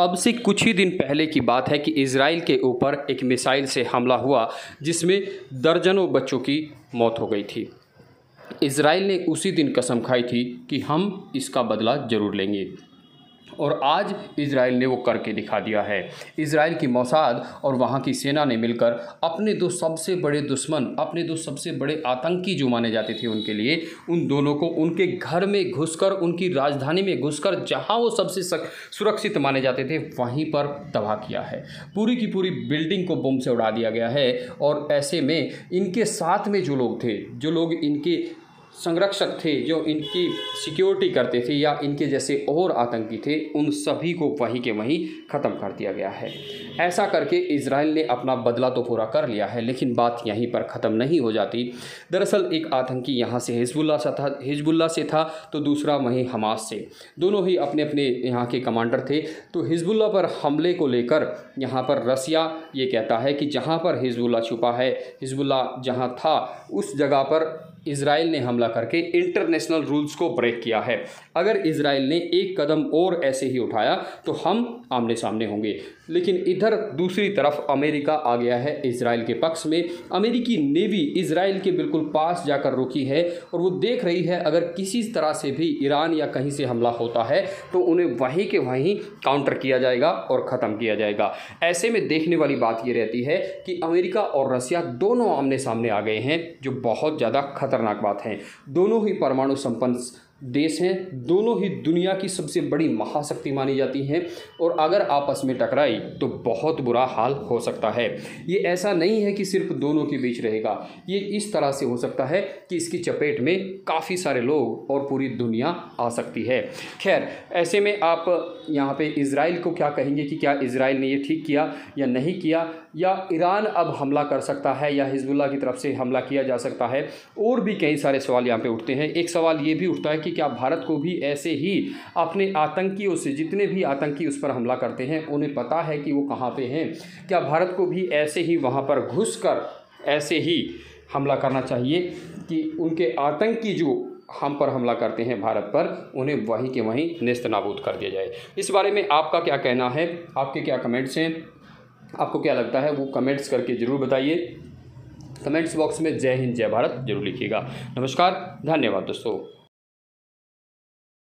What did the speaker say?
अब से कुछ ही दिन पहले की बात है कि इसराइल के ऊपर एक मिसाइल से हमला हुआ, जिसमें दर्जनों बच्चों की मौत हो गई थी। इसराइल ने उसी दिन कसम खाई थी कि हम इसका बदला ज़रूर लेंगे। और आज इसराइल ने वो करके दिखा दिया है। इसराइल की मौसाद और वहाँ की सेना ने मिलकर अपने दो सबसे बड़े दुश्मन, अपने दो सबसे बड़े आतंकी जो माने जाते थे उनके लिए, उन दोनों को उनके घर में घुसकर, उनकी राजधानी में घुसकर, जहाँ वो सबसे सुरक्षित माने जाते थे, वहीं पर तबाह किया है। पूरी की पूरी बिल्डिंग को बम से उड़ा दिया गया है और ऐसे में इनके साथ में जो लोग थे, जो लोग इनके संरक्षक थे जो इनकी सिक्योरिटी करते थे या इनके जैसे और आतंकी थे, उन सभी को वहीं के वहीं ख़त्म कर दिया गया है। ऐसा करके इसराइल ने अपना बदला तो पूरा कर लिया है, लेकिन बात यहीं पर ख़त्म नहीं हो जाती। दरअसल एक आतंकी यहाँ से हिजबुल्ला से था हिजबुल्ला से था तो दूसरा वहीं हमास से। दोनों ही अपने अपने यहाँ के कमांडर थे तो हिजबुल्ला पर हमले को लेकर यहाँ पर रसिया ये कहता है कि जहाँ पर हिजबुल्ला छुपा है हिजबुल्ला जहाँ था, उस जगह पर इसराइल ने हमला करके इंटरनेशनल रूल्स को ब्रेक किया है। अगर इसराइल ने एक कदम और ऐसे ही उठाया तो हम आमने सामने होंगे। लेकिन इधर दूसरी तरफ़ अमेरिका आ गया है इसराइल के पक्ष में। अमेरिकी नेवी इसराइल के बिल्कुल पास जाकर रुकी है और वो देख रही है, अगर किसी तरह से भी ईरान या कहीं से हमला होता है तो उन्हें वहीं के वहीं काउंटर किया जाएगा और ख़त्म किया जाएगा। ऐसे में देखने वाली बात ये रहती है कि अमेरिका और रसिया दोनों आमने सामने आ गए हैं, जो बहुत ज़्यादा खतरनाक बात है। दोनों ही परमाणु संपन्न देश हैं, दोनों ही दुनिया की सबसे बड़ी महाशक्ति मानी जाती हैं और अगर आपस में टकराई तो बहुत बुरा हाल हो सकता है। ये ऐसा नहीं है कि सिर्फ़ दोनों के बीच रहेगा। ये इस तरह से हो सकता है कि इसकी चपेट में काफ़ी सारे लोग और पूरी दुनिया आ सकती है। खैर, ऐसे में आप यहाँ पे इसराइल को क्या कहेंगे कि क्या इसराइल ने ये ठीक किया या नहीं किया? या ईरान अब हमला कर सकता है या हिजबुल्ला की तरफ़ से हमला किया जा सकता है? और भी कई सारे सवाल यहाँ पे उठते हैं। एक सवाल ये भी उठता है कि क्या भारत को भी ऐसे ही अपने आतंकियों से, जितने भी आतंकी उस पर हमला करते हैं, उन्हें पता है कि वो कहाँ पे हैं? क्या भारत को भी ऐसे ही वहाँ पर घुस कर ऐसे ही हमला करना चाहिए कि उनके आतंकी जो हम पर हमला करते हैं भारत पर, उन्हें वहीं के वहीं नेस्त नाबूद कर दिया जाए? इस बारे में आपका क्या कहना है? आपके क्या कमेंट्स हैं? आपको क्या लगता है? वो कमेंट्स करके ज़रूर बताइए। कमेंट्स बॉक्स में जय हिंद, जय भारत ज़रूर लिखिएगा। नमस्कार, धन्यवाद दोस्तों।